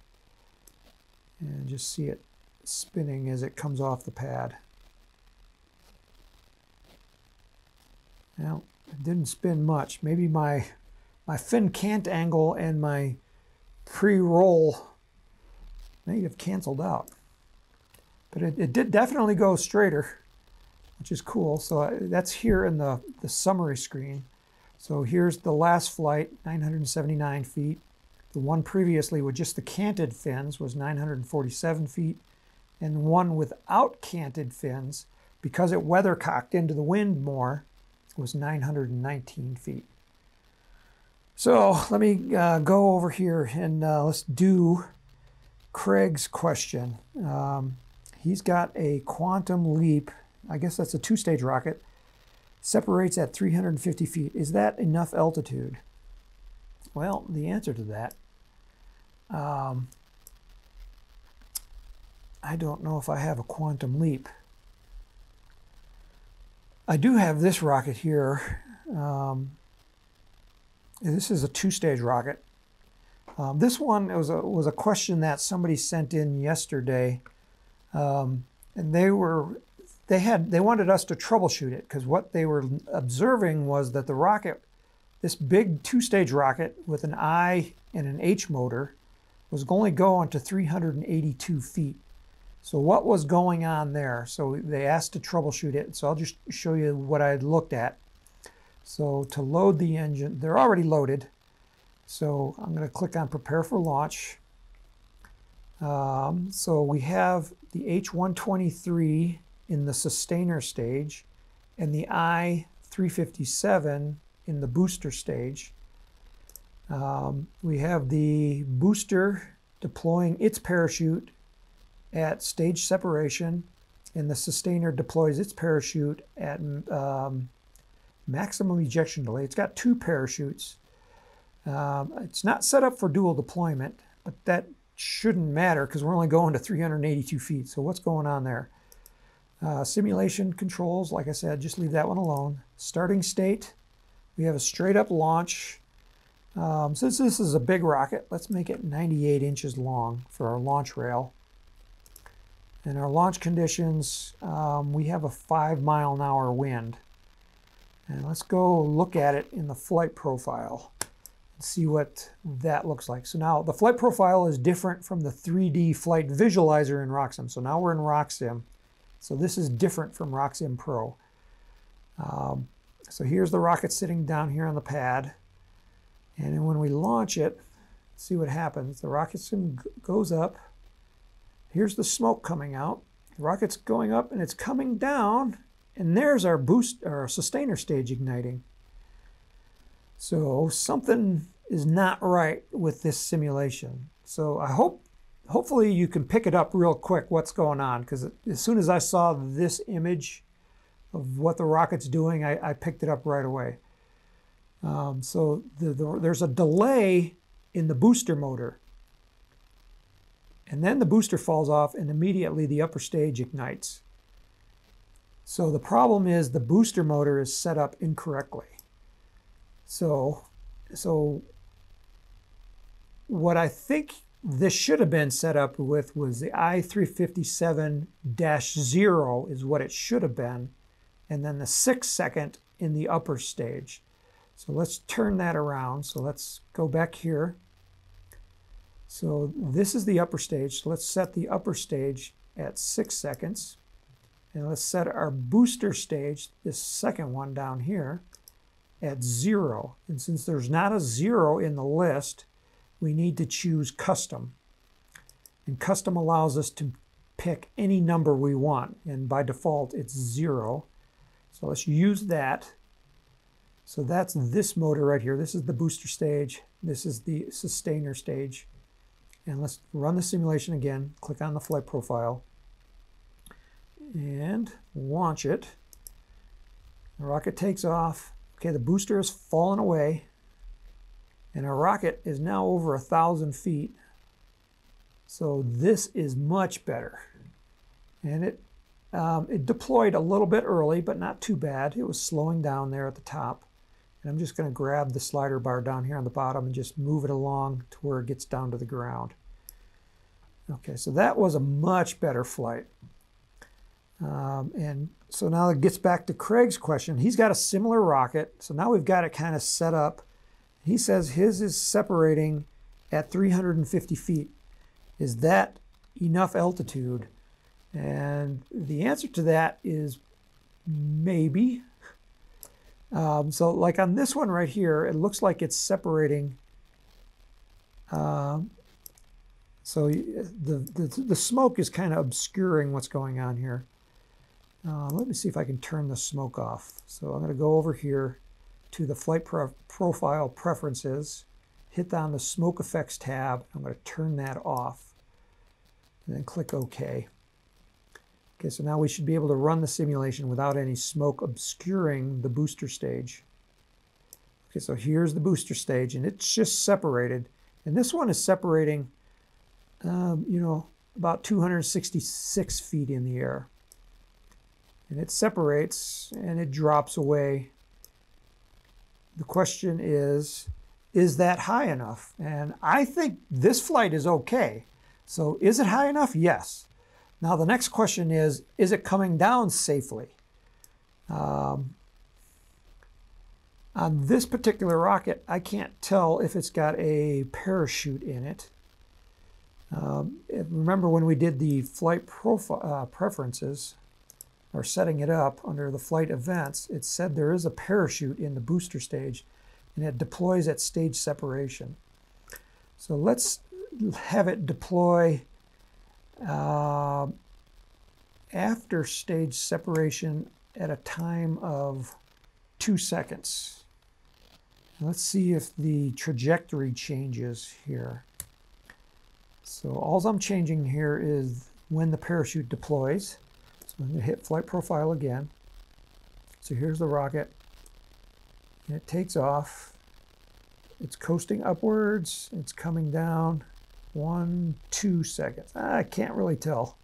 and just see it spinning as it comes off the pad. Now, it didn't spin much. Maybe my, my fin cant angle and my pre-roll may have canceled out. But it, it did definitely go straighter, which is cool. So I, that's here in the, the summary screen. So here's the last flight, 979 feet. The one previously with just the canted fins was 947 feet. And one without canted fins, because it weathercocked into the wind more, was 919 feet. So let me uh, go over here and uh, let's do Craig's question. Um, he's got a quantum leap, I guess that's a two stage rocket, separates at 350 feet. Is that enough altitude? Well, the answer to that, um, I don't know if I have a quantum leap. I do have this rocket here. Um, this is a two-stage rocket. Um, this one was a, was a question that somebody sent in yesterday, um, and they were they had they wanted us to troubleshoot it because what they were observing was that the rocket, this big two-stage rocket with an I and an H motor, was only going to 382 feet. So what was going on there? So they asked to troubleshoot it. So I'll just show you what I looked at. So to load the engine, they're already loaded. So I'm going to click on prepare for launch. Um, so we have the H123 in the sustainer stage and the I-357 in the booster stage. Um, we have the booster deploying its parachute at stage separation and the sustainer deploys its parachute at um, maximum ejection delay. It's got two parachutes. Um, it's not set up for dual deployment, but that shouldn't matter because we're only going to 382 feet. So what's going on there? Uh, simulation controls, like I said, just leave that one alone. Starting state, we have a straight up launch. Um, since this is a big rocket, let's make it 98 inches long for our launch rail. And our launch conditions, um, we have a five mile an hour wind. And let's go look at it in the flight profile and see what that looks like. So now the flight profile is different from the 3D flight visualizer in RockSim. So now we're in RockSim. So this is different from RockSim Pro. Um, so here's the rocket sitting down here on the pad. And then when we launch it, see what happens. The rocket sim goes up. Here's the smoke coming out. The rocket's going up and it's coming down and there's our boost, our sustainer stage igniting. So something is not right with this simulation. So I hope, hopefully you can pick it up real quick what's going on because as soon as I saw this image of what the rocket's doing, I, I picked it up right away. Um, so the, the, there's a delay in the booster motor. And then the booster falls off and immediately the upper stage ignites. So the problem is the booster motor is set up incorrectly. So, so what I think this should have been set up with was the I-357-0 is what it should have been, and then the six second in the upper stage. So let's turn that around. So let's go back here. So this is the upper stage. Let's set the upper stage at six seconds. And let's set our booster stage, this second one down here, at zero. And since there's not a zero in the list, we need to choose custom. And custom allows us to pick any number we want. And by default, it's zero. So let's use that. So that's this motor right here. This is the booster stage. This is the sustainer stage. And let's run the simulation again. Click on the flight profile and launch it. The rocket takes off. Okay, the booster has fallen away, and our rocket is now over a thousand feet. So this is much better. And it, um, it deployed a little bit early, but not too bad. It was slowing down there at the top. And I'm just going to grab the slider bar down here on the bottom and just move it along to where it gets down to the ground. Okay, so that was a much better flight. Um, and so now it gets back to Craig's question. He's got a similar rocket. So now we've got it kind of set up. He says his is separating at 350 feet. Is that enough altitude? And the answer to that is maybe. Um, so like on this one right here, it looks like it's separating. Um, so the, the, the smoke is kind of obscuring what's going on here. Uh, let me see if I can turn the smoke off. So I'm going to go over here to the flight pro profile preferences, hit on the smoke effects tab. I'm going to turn that off and then click OK. Okay, so now we should be able to run the simulation without any smoke obscuring the booster stage. Okay, so here's the booster stage, and it's just separated. And this one is separating, um, you know, about 266 feet in the air. And it separates and it drops away. The question is, is that high enough? And I think this flight is okay. So is it high enough? Yes. Now the next question is, is it coming down safely? Um, on this particular rocket, I can't tell if it's got a parachute in it. Um, remember when we did the flight profile uh, preferences, or setting it up under the flight events, it said there is a parachute in the booster stage, and it deploys at stage separation. So let's have it deploy uh, after stage separation at a time of two seconds. Let's see if the trajectory changes here. So all I'm changing here is when the parachute deploys. So I'm going to hit flight profile again. So here's the rocket. And it takes off. It's coasting upwards. It's coming down one, two seconds. I can't really tell.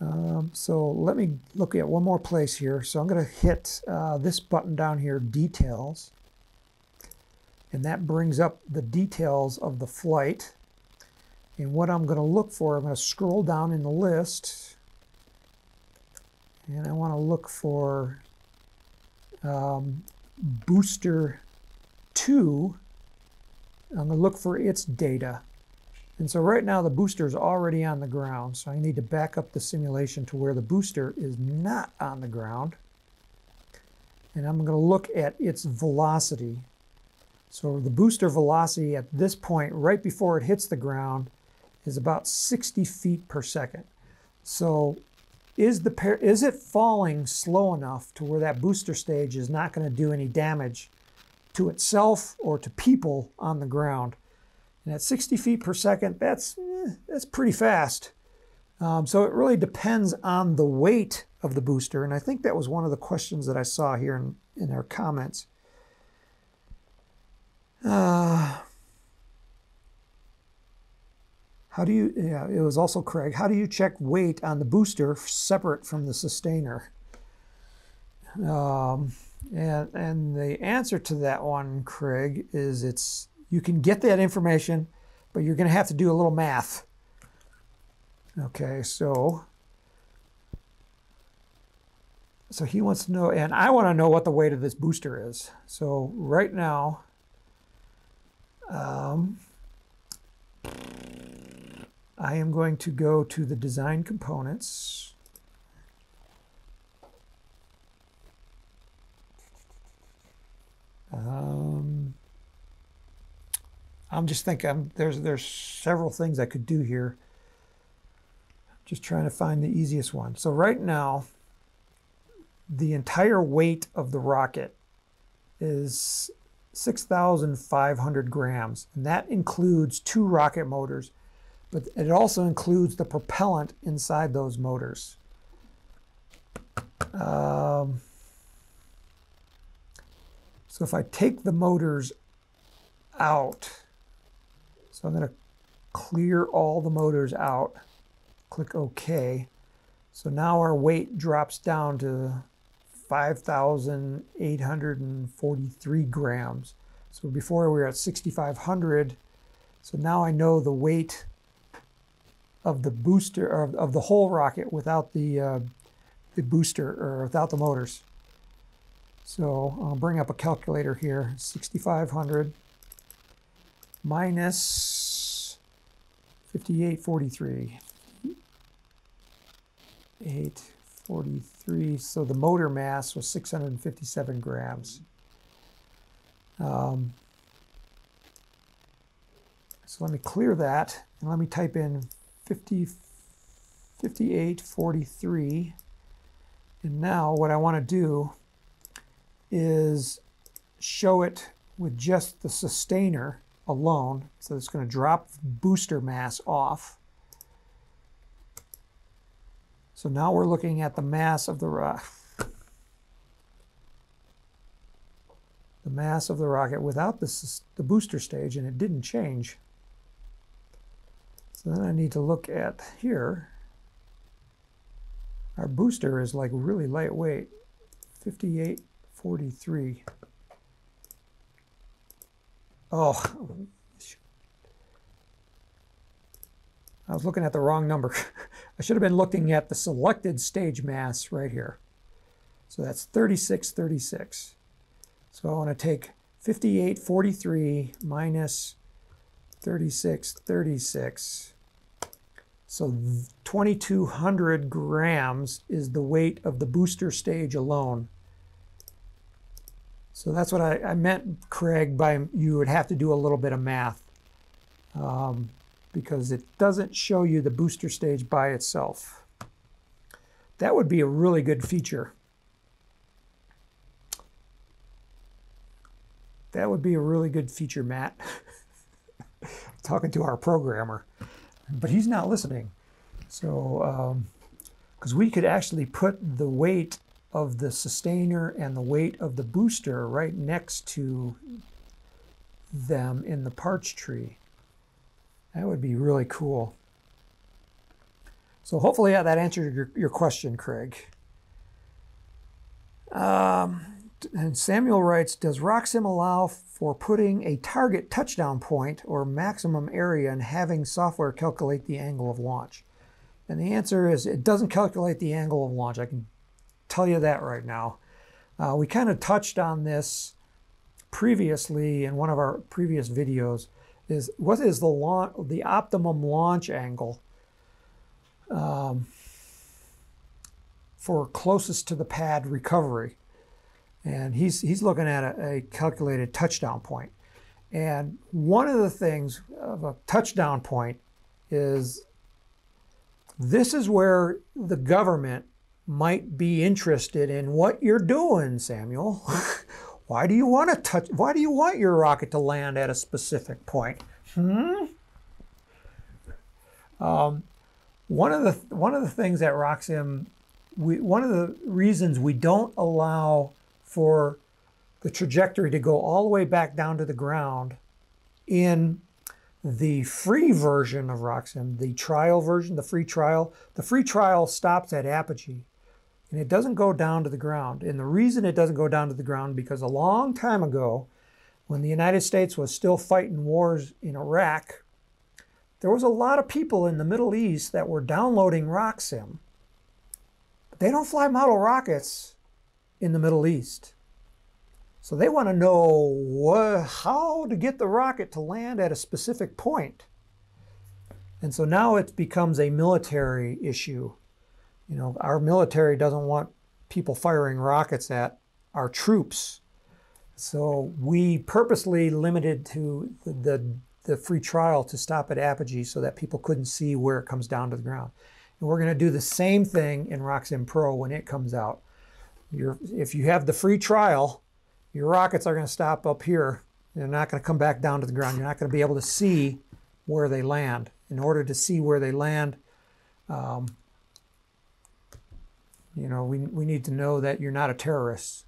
Um, so let me look at one more place here. So I'm going to hit uh, this button down here, Details. And that brings up the details of the flight. And what I'm going to look for, I'm going to scroll down in the list. And I want to look for um, Booster 2 I'm going to look for its data. And so right now the booster is already on the ground, so I need to back up the simulation to where the booster is not on the ground. And I'm going to look at its velocity. So the booster velocity at this point, right before it hits the ground, is about 60 feet per second. So is, the is it falling slow enough to where that booster stage is not going to do any damage to itself or to people on the ground. And at 60 feet per second, that's, eh, that's pretty fast. Um, so it really depends on the weight of the booster. And I think that was one of the questions that I saw here in, in our comments. Uh, how do you, yeah, it was also Craig, how do you check weight on the booster separate from the sustainer? Um, and, and the answer to that one, Craig, is it's you can get that information, but you're going to have to do a little math. Okay, so so he wants to know, and I want to know what the weight of this booster is. So right now, um, I am going to go to the design components. Um, I'm just thinking there's there's several things I could do here. Just trying to find the easiest one. So right now, the entire weight of the rocket is 6,500 grams, and that includes two rocket motors, but it also includes the propellant inside those motors. Um, so if I take the motors out, I'm going to clear all the motors out, click OK. So now our weight drops down to 5,843 grams. So before we were at 6,500. So now I know the weight of the booster, or of the whole rocket without the, uh, the booster, or without the motors. So I'll bring up a calculator here, 6,500 minus 5843. 8, 43. So the motor mass was 657 grams. Um, so let me clear that and let me type in 50, 5843. And now what I want to do is show it with just the sustainer alone. So it's going to drop booster mass off. So now we're looking at the mass of the rocket. The mass of the rocket without the, the booster stage, and it didn't change. So then I need to look at here. Our booster is like really lightweight, 5843. Oh, I was looking at the wrong number. I should have been looking at the selected stage mass right here. So that's 3636. So I want to take 5843 minus 3636. So 2200 grams is the weight of the booster stage alone. So that's what I, I meant, Craig, by you would have to do a little bit of math. Um, because it doesn't show you the booster stage by itself. That would be a really good feature. That would be a really good feature, Matt. Talking to our programmer, but he's not listening. So, because um, we could actually put the weight of the sustainer and the weight of the booster right next to them in the parch tree. That would be really cool. So hopefully yeah, that answered your, your question, Craig. Um, and Samuel writes, does RockSim allow for putting a target touchdown point or maximum area and having software calculate the angle of launch? And the answer is it doesn't calculate the angle of launch. I can tell you that right now. Uh, we kind of touched on this previously in one of our previous videos is what is the launch, the optimum launch angle um, for closest to the pad recovery. And he's, he's looking at a, a calculated touchdown point. And one of the things of a touchdown point is this is where the government might be interested in what you're doing, Samuel. Why do you want to touch? Why do you want your rocket to land at a specific point? Hmm. Um, one of the one of the things that RockSim, we one of the reasons we don't allow for the trajectory to go all the way back down to the ground in the free version of RockSim, the trial version, the free trial, the free trial stops at apogee and it doesn't go down to the ground. And the reason it doesn't go down to the ground because a long time ago, when the United States was still fighting wars in Iraq, there was a lot of people in the Middle East that were downloading RockSim. But they don't fly model rockets in the Middle East. So they want to know how to get the rocket to land at a specific point. And so now it becomes a military issue you know, our military doesn't want people firing rockets at our troops. So we purposely limited to the, the, free trial to stop at apogee so that people couldn't see where it comes down to the ground. And we're going to do the same thing in RockSim Pro when it comes out. You're, if you have the free trial, your rockets are going to stop up here. They're not going to come back down to the ground. You're not going to be able to see where they land. In order to see where they land, um, you know, we, we need to know that you're not a terrorist.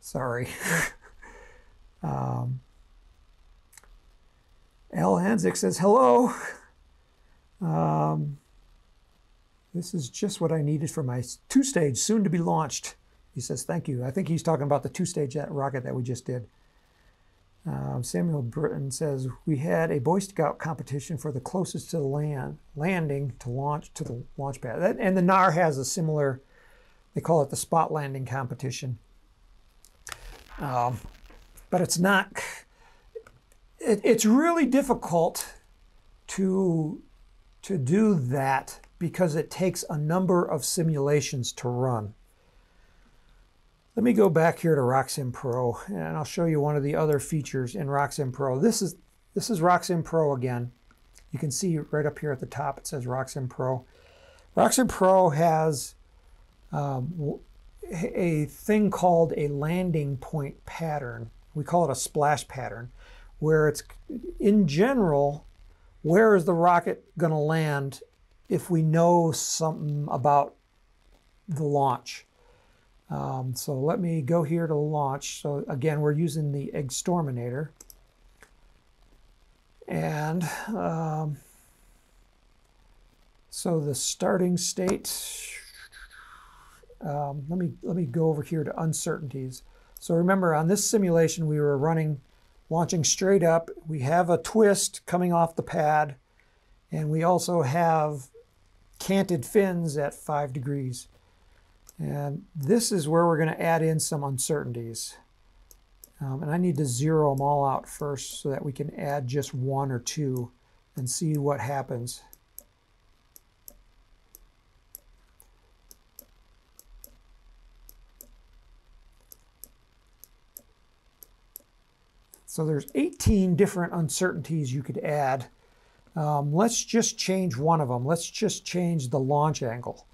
Sorry. um, Al Hanzik says, hello. Um, this is just what I needed for my two-stage, soon to be launched. He says, thank you. I think he's talking about the two-stage rocket that we just did. Um, Samuel Britton says, we had a Boy Scout competition for the closest to the land, landing to launch to the launch pad. That, And the NAR has a similar they call it the spot landing competition. Um, but it's not, it, it's really difficult to, to do that because it takes a number of simulations to run. Let me go back here to RockSim Pro and I'll show you one of the other features in RockSim Pro. This is, this is RockSim Pro again. You can see right up here at the top it says RockSim Pro. RockSim Pro has um, a thing called a landing point pattern. We call it a splash pattern, where it's in general, where is the rocket going to land if we know something about the launch. Um, so let me go here to launch. So again, we're using the Exterminator. And um, so the starting state, um, let me let me go over here to uncertainties. So remember on this simulation we were running launching straight up. We have a twist coming off the pad and we also have canted fins at 5 degrees. And this is where we're going to add in some uncertainties. Um, and I need to zero them all out first so that we can add just one or two and see what happens. So there's 18 different uncertainties you could add. Um, let's just change one of them. Let's just change the launch angle.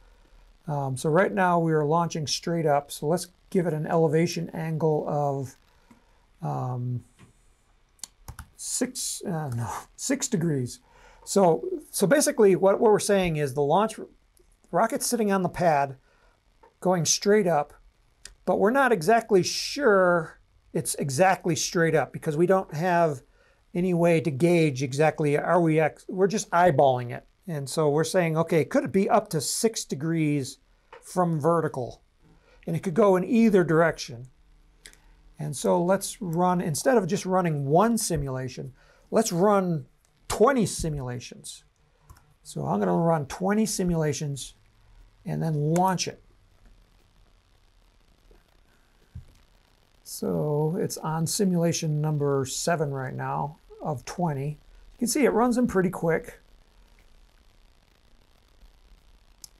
Um, so right now we are launching straight up. So let's give it an elevation angle of um, six, uh, no, six degrees. So, so basically what, what we're saying is the launch rocket's sitting on the pad going straight up, but we're not exactly sure it's exactly straight up because we don't have any way to gauge exactly are we we're just eyeballing it. And so we're saying okay could it be up to six degrees from vertical? And it could go in either direction. And so let's run instead of just running one simulation let's run 20 simulations. So I'm going to run 20 simulations and then launch it So it's on simulation number seven right now of 20. You can see it runs them pretty quick.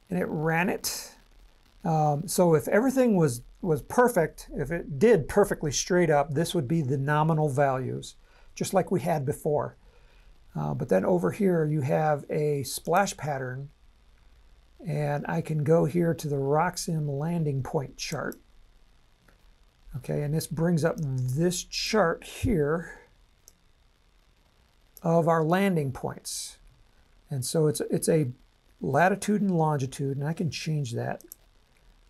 And it ran it. Um, so if everything was, was perfect, if it did perfectly straight up, this would be the nominal values, just like we had before. Uh, but then over here you have a splash pattern and I can go here to the RockSim landing point chart Okay, and this brings up this chart here of our landing points. And so it's, it's a latitude and longitude, and I can change that.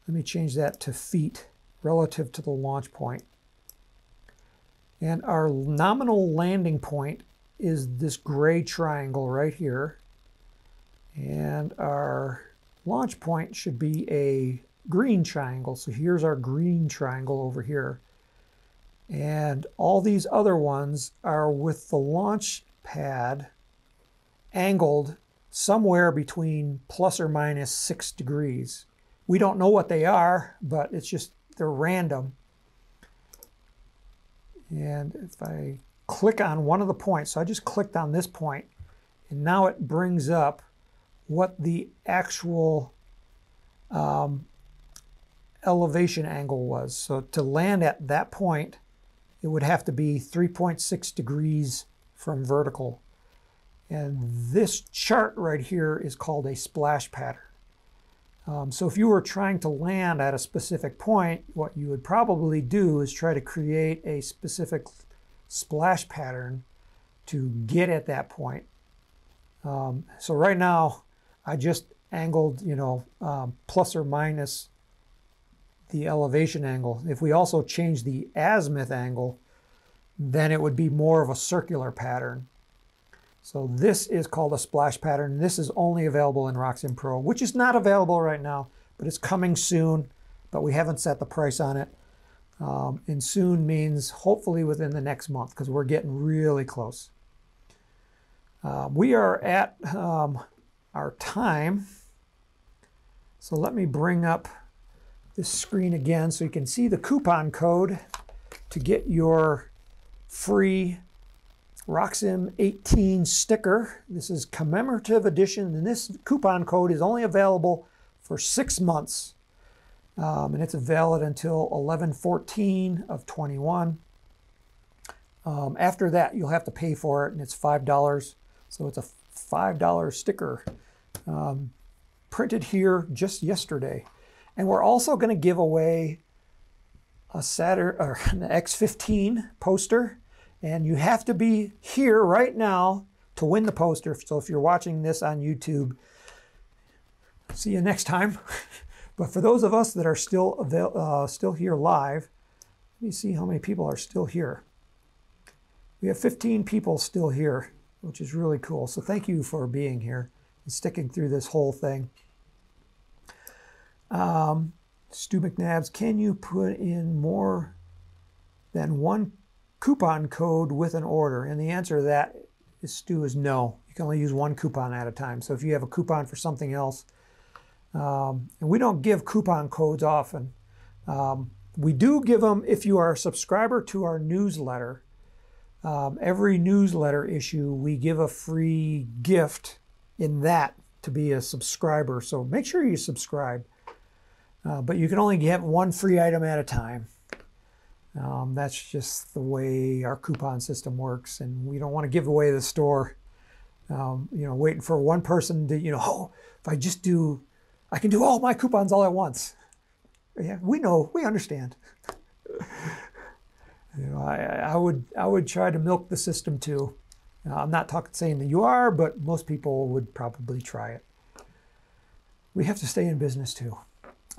Let me change that to feet relative to the launch point. And our nominal landing point is this gray triangle right here. And our launch point should be a green triangle. So here's our green triangle over here. And all these other ones are with the launch pad angled somewhere between plus or minus six degrees. We don't know what they are, but it's just, they're random. And if I click on one of the points, so I just clicked on this point, and now it brings up what the actual um, elevation angle was. So to land at that point, it would have to be 3.6 degrees from vertical. And this chart right here is called a splash pattern. Um, so if you were trying to land at a specific point, what you would probably do is try to create a specific splash pattern to get at that point. Um, so right now, I just angled, you know, um, plus or minus the elevation angle. If we also change the azimuth angle, then it would be more of a circular pattern. So this is called a splash pattern. This is only available in RockSim Pro, which is not available right now, but it's coming soon, but we haven't set the price on it. Um, and soon means hopefully within the next month because we're getting really close. Uh, we are at um, our time. So let me bring up this screen again so you can see the coupon code to get your free RockSim 18 sticker. This is commemorative edition, and this coupon code is only available for six months. Um, and it's valid until 11-14 of 21. Um, after that, you'll have to pay for it, and it's $5. So it's a $5 sticker um, printed here just yesterday. And we're also going to give away a Saturn or an X15 poster, and you have to be here right now to win the poster. So if you're watching this on YouTube, see you next time. but for those of us that are still uh, still here live, let me see how many people are still here. We have 15 people still here, which is really cool. So thank you for being here and sticking through this whole thing. Um, Stu McNabbs, can you put in more than one coupon code with an order? And the answer to that is Stu is no. You can only use one coupon at a time. So if you have a coupon for something else, um, and we don't give coupon codes often. Um, we do give them if you are a subscriber to our newsletter. Um, every newsletter issue, we give a free gift in that to be a subscriber. So make sure you subscribe. Uh, but you can only get one free item at a time. Um, that's just the way our coupon system works, and we don't want to give away the store. Um, you know, waiting for one person to, you know, oh, if I just do, I can do all my coupons all at once. Yeah, we know, we understand. you know, I, I would, I would try to milk the system too. I'm not talking saying that you are, but most people would probably try it. We have to stay in business too.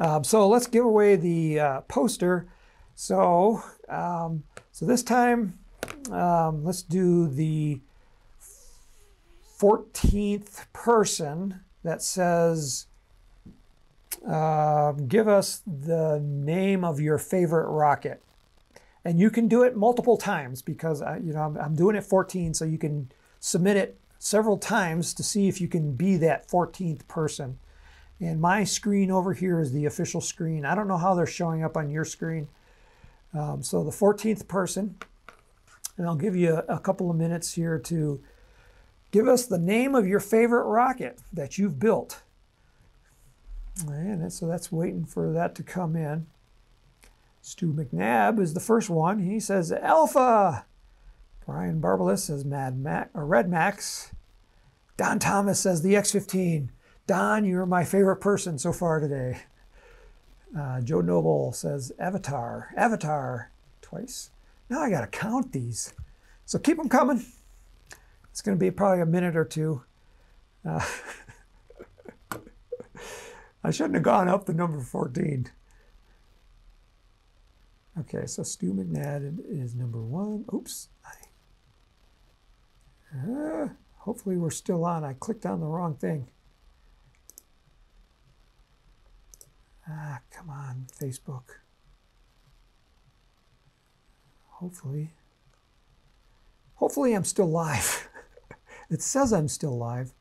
Um, so let's give away the uh, poster. So, um, so this time, um, let's do the 14th person that says, uh, give us the name of your favorite rocket. And you can do it multiple times because I, you know I'm, I'm doing it 14, so you can submit it several times to see if you can be that 14th person. And my screen over here is the official screen. I don't know how they're showing up on your screen. Um, so the 14th person, and I'll give you a, a, couple of minutes here to give us the name of your favorite rocket that you've built. And so that's waiting for that to come in. Stu McNabb is the first one. He says Alpha. Brian Barbalis says Mad Mac or Red Max. Don Thomas says the X15. Don, you're my favorite person so far today. Uh, Joe Noble says Avatar, Avatar, twice. Now I got to count these. So keep them coming. It's going to be probably a minute or two. Uh, I shouldn't have gone up the number 14. Okay, so Stu McNabb is number one. Oops. Uh, hopefully we're still on. I clicked on the wrong thing. Ah, come on, Facebook. Hopefully. Hopefully I'm still live. it says I'm still live.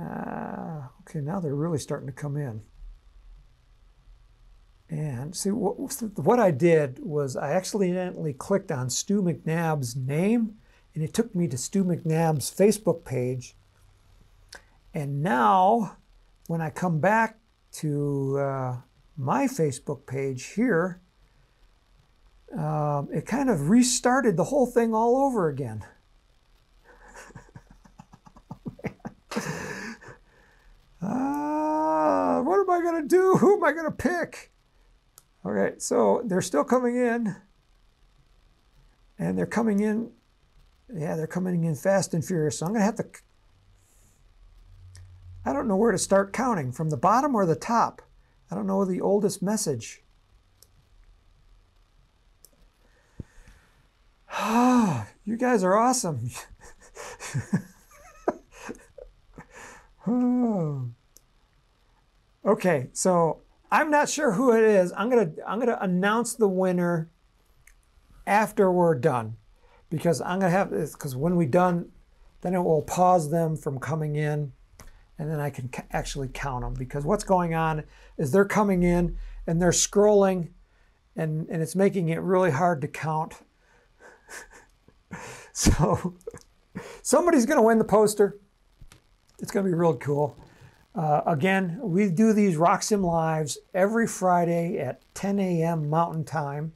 Ah, okay, now they're really starting to come in. And see, what, what I did was I accidentally clicked on Stu McNabb's name, and it took me to Stu McNabb's Facebook page. And now when I come back to uh, my Facebook page here, um, it kind of restarted the whole thing all over again. uh, what am I going to do? Who am I going to pick? All right, so they're still coming in. And they're coming in, yeah, they're coming in fast and furious. So I'm going to have to I don't know where to start counting, from the bottom or the top. I don't know the oldest message. Ah, you guys are awesome. okay, so I'm not sure who it is. I'm gonna I'm gonna announce the winner after we're done, because I'm gonna have because when we're done, then it will pause them from coming in and then I can actually count them because what's going on is they're coming in and they're scrolling and, and it's making it really hard to count so somebody's going to win the poster. It's going to be real cool. Uh, again, we do these RockSim Lives every Friday at 10 a.m. Mountain Time,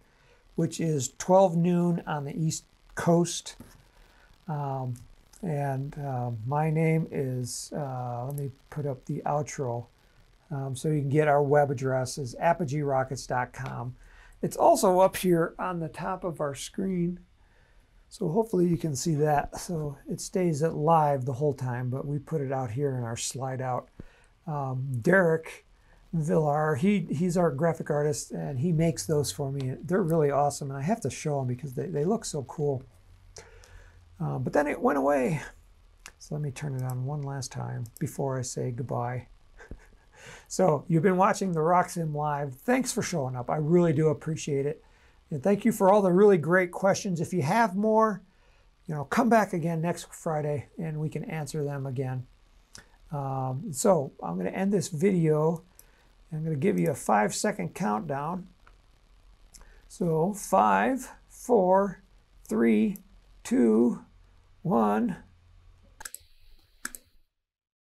which is 12 noon on the East Coast. Um, and uh, my name is, uh, let me put up the outro um, so you can get our web address is apogeerockets.com. It's also up here on the top of our screen. So hopefully you can see that. So it stays at live the whole time, but we put it out here in our slide out. Um, Derek Villar, he, he's our graphic artist and he makes those for me. They're really awesome and I have to show them because they, they look so cool. Uh, but then it went away. So let me turn it on one last time before I say goodbye. so you've been watching the RockSim Live. Thanks for showing up. I really do appreciate it. And thank you for all the really great questions. If you have more, you know, come back again next Friday and we can answer them again. Um, so I'm going to end this video. I'm going to give you a five second countdown. So five, four, three, two, one.